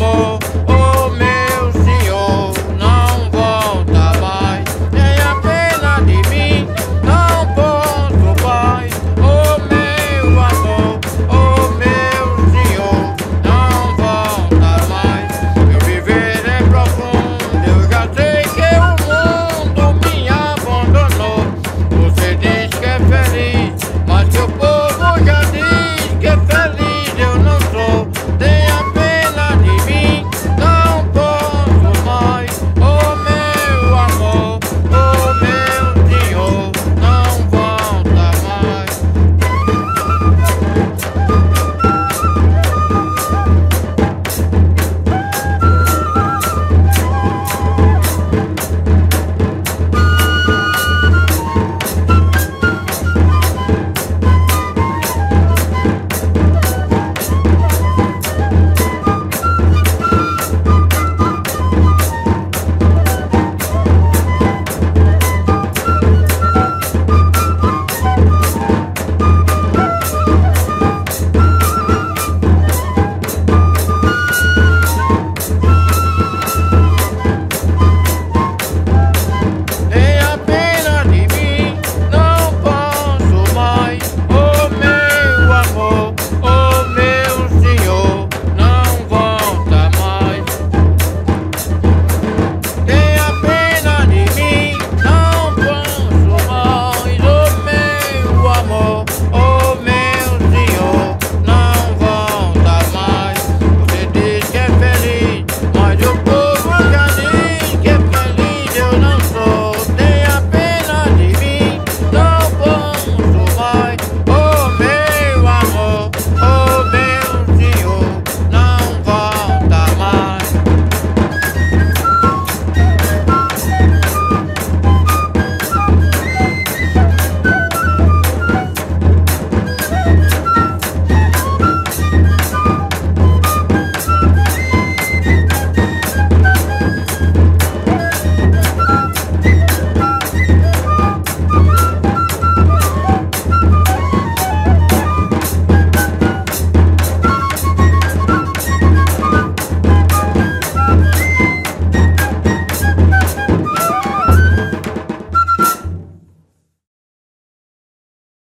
more.